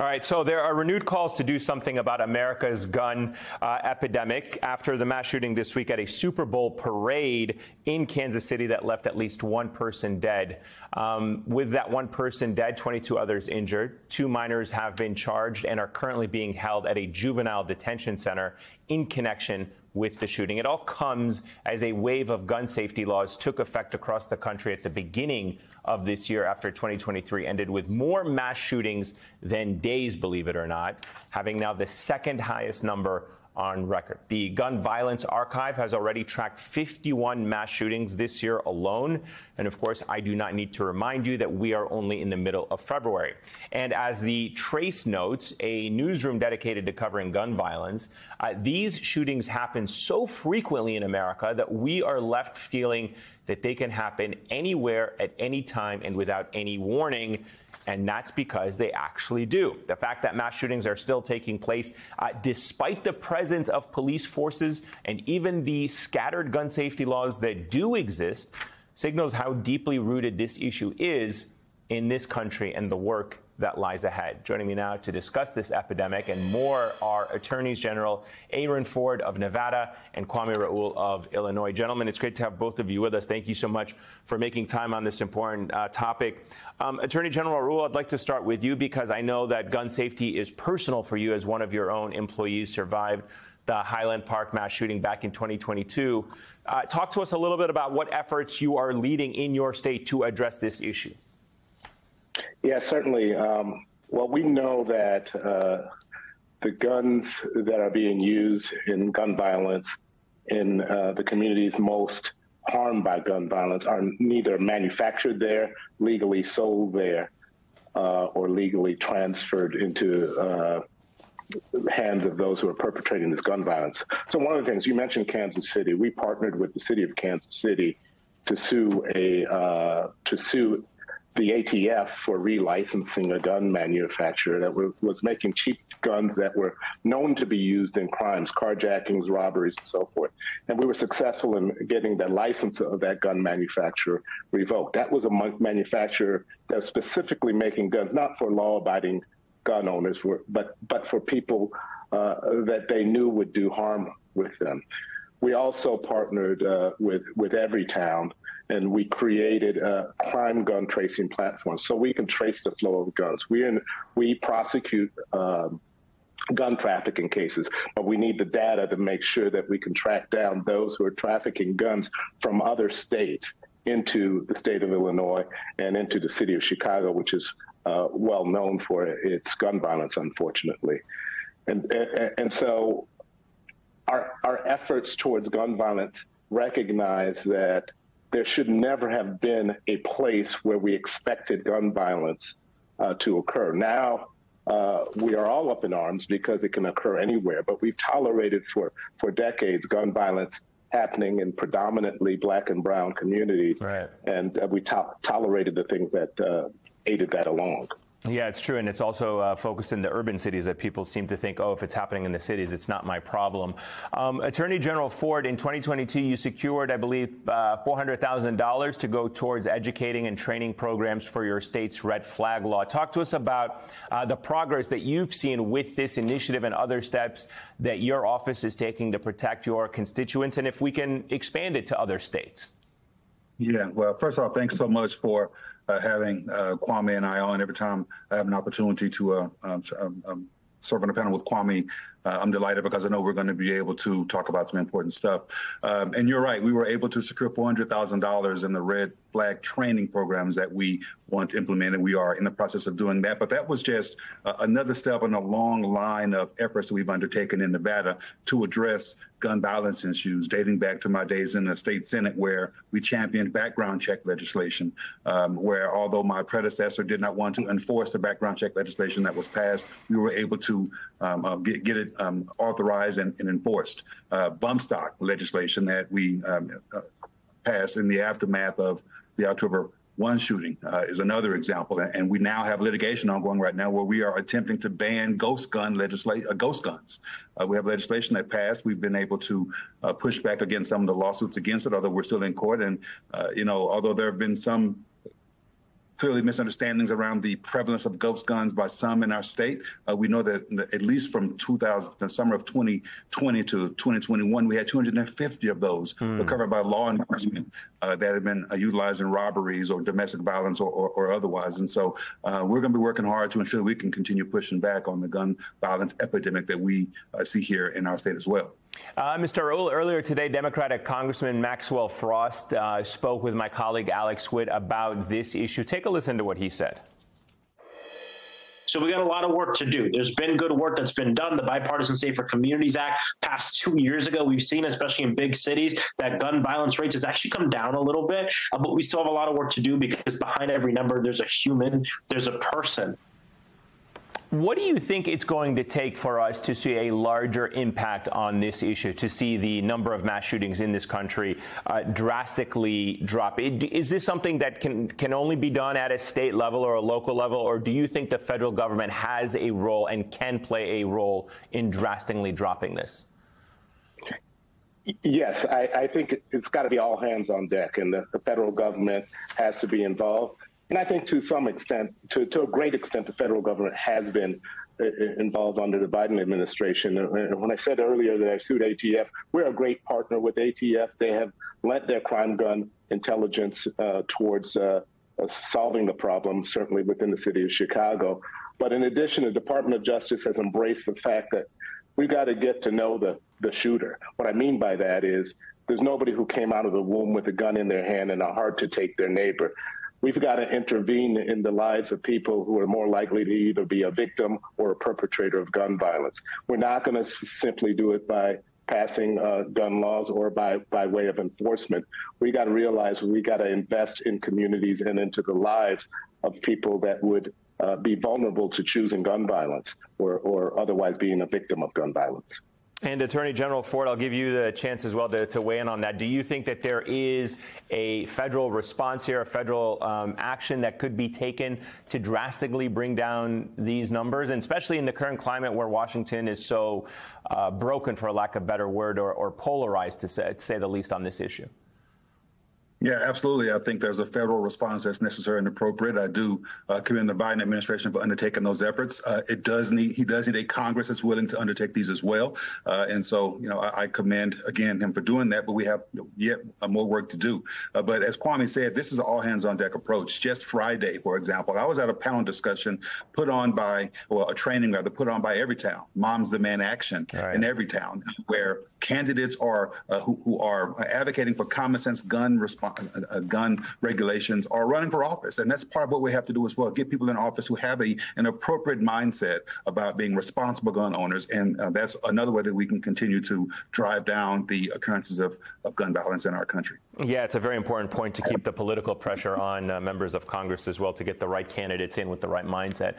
All right, so there are renewed calls to do something about America's gun uh, epidemic after the mass shooting this week at a Super Bowl parade in Kansas City that left at least one person dead. Um, with that one person dead, 22 others injured. Two minors have been charged and are currently being held at a juvenile detention center in connection with the shooting. It all comes as a wave of gun safety laws took effect across the country at the beginning of this year after 2023 ended with more mass shootings than days, believe it or not, having now the second highest number on record. The Gun Violence Archive has already tracked 51 mass shootings this year alone. And of course, I do not need to remind you that we are only in the middle of February. And as the Trace notes, a newsroom dedicated to covering gun violence, uh, these shootings happen so frequently in America that we are left feeling that they can happen anywhere at any time and without any warning. And that's because they actually do. The fact that mass shootings are still taking place, uh, despite the presence of police forces and even the scattered gun safety laws that do exist, signals how deeply rooted this issue is in this country and the work that lies ahead. Joining me now to discuss this epidemic and more are Attorneys General Aaron Ford of Nevada and Kwame Raoul of Illinois. Gentlemen, it's great to have both of you with us. Thank you so much for making time on this important uh, topic. Um, Attorney General Raoul, I'd like to start with you because I know that gun safety is personal for you as one of your own employees survived the Highland Park mass shooting back in 2022. Uh, talk to us a little bit about what efforts you are leading in your state to address this issue. Yeah, certainly. Um, well, we know that uh, the guns that are being used in gun violence in uh, the communities most harmed by gun violence are neither manufactured there, legally sold there, uh, or legally transferred into uh, hands of those who are perpetrating this gun violence. So one of the things you mentioned, Kansas City, we partnered with the city of Kansas City to sue a uh, to sue the ATF for relicensing a gun manufacturer that was making cheap guns that were known to be used in crimes, carjackings, robberies, and so forth. And we were successful in getting the license of that gun manufacturer revoked. That was a manufacturer that was specifically making guns, not for law-abiding gun owners, but but for people uh, that they knew would do harm with them. We also partnered uh, with with Everytown and we created a crime gun tracing platform so we can trace the flow of guns. We in, we prosecute um, gun trafficking cases, but we need the data to make sure that we can track down those who are trafficking guns from other states into the state of Illinois and into the city of Chicago, which is uh, well known for its gun violence, unfortunately. And, and, and so our, our efforts towards gun violence recognize that there should never have been a place where we expected gun violence uh, to occur. Now, uh, we are all up in arms because it can occur anywhere, but we've tolerated for, for decades gun violence happening in predominantly black and brown communities. Right. And uh, we to- tolerated the things that uh, aided that along. Yeah, it's true. And it's also uh, focused in the urban cities that people seem to think, oh, if it's happening in the cities, it's not my problem. Um, Attorney General Ford, in 2022, you secured, I believe, uh, $400,000 to go towards educating and training programs for your state's red flag law. Talk to us about uh, the progress that you've seen with this initiative and other steps that your office is taking to protect your constituents, and if we can expand it to other states. Yeah, well, first off, thanks so much for having uh, Kwame and I on every time I have an opportunity to uh, um, um, um, serve on a panel with Kwame. Uh, I'm delighted because I know we're going to be able to talk about some important stuff. Um, and you're right, we were able to secure $400,000 in the red flag training programs that we want to implement, and we are in the process of doing that. But that was just uh, another step in a long line of efforts that we've undertaken in Nevada to address gun violence issues, dating back to my days in the state senate, where we championed background check legislation. Um, where although my predecessor did not want to enforce the background check legislation that was passed, we were able to um, uh, get, get, it um, authorized and, and enforced. Uh, bump stock legislation that we um, uh, passed in the aftermath of the October one shooting uh, is another example, and we now have litigation ongoing right now where we are attempting to ban ghost gun legislation, uh, ghost guns. Uh, we have legislation that passed. We've been able to uh, push back against some of the lawsuits against it, although we're still in court. And uh, you know, although there have been some clearly misunderstandings around the prevalence of ghost guns by some in our state. Uh, we know that at least from 2000, the summer of 2020 to 2021, we had 250 of those mm. recovered by law enforcement uh, that have been uh, utilized in robberies or domestic violence or, or, or otherwise. And so uh, we're going to be working hard to ensure that we can continue pushing back on the gun violence epidemic that we uh, see here in our state as well. Uh, Mr. Raoul, earlier today, Democratic Congressman Maxwell Frost uh, spoke with my colleague Alex Witt about this issue. Take a listen to what he said. So we got a lot of work to do. There's been good work that's been done. The Bipartisan Safer Communities Act passed two years ago. We've seen, especially in big cities, that gun violence rates has actually come down a little bit, uh, but we still have a lot of work to do because behind every number, there's a human, there's a person. What do you think it's going to take for us to see a larger impact on this issue, to see the number of mass shootings in this country uh, drastically drop? Is this something that can, can only be done at a state level or a local level, or do you think the federal government has a role and can play a role in drastically dropping this? Yes, I, I think it's got to be all hands on deck, and the, the federal government has to be involved. And I think to some extent, to, to a great extent, the federal government has been uh, uh, involved under the Biden administration. And When I said earlier that I sued ATF, we're a great partner with ATF. They have lent their crime gun intelligence uh, towards uh, uh, solving the problem, certainly within the city of Chicago. But in addition, the Department of Justice has embraced the fact that we've got to get to know the, the shooter. What I mean by that is there's nobody who came out of the womb with a gun in their hand and a heart to take their neighbor. We've got to intervene in the lives of people who are more likely to either be a victim or a perpetrator of gun violence. We're not going to simply do it by passing uh, gun laws or by, by way of enforcement. We got to realize we got to invest in communities and into the lives of people that would uh, be vulnerable to choosing gun violence or, or otherwise being a victim of gun violence. And Attorney General Ford, I'll give you the chance as well to, to, weigh in on that. Do you think that there is a federal response here, a federal um, action that could be taken to drastically bring down these numbers, and especially in the current climate where Washington is so uh, broken, for lack of a better word, or, or polarized, to say, to say the least, on this issue? Yeah, absolutely. I think there's a federal response that's necessary and appropriate. I do uh, commend the Biden administration for undertaking those efforts. Uh, it does need he does need a Congress that's willing to undertake these as well. Uh, and so, you know, I, I, commend again him for doing that. But we have yet more work to do. Uh, but as Kwame said, this is an all hands on deck approach. Just Friday, for example, I was at a panel discussion put on by well a training rather put on by Everytown, Moms Demand Action right. in Everytown, where candidates are uh, who, who are advocating for common sense gun response uh, gun regulations are running for office. And that's part of what we have to do as well, get people in office who have a, an appropriate mindset about being responsible gun owners. And uh, that's another way that we can continue to drive down the occurrences of, of gun violence in our country. Yeah, it's a very important point to keep the political pressure on uh, members of Congress as well to get the right candidates in with the right mindset.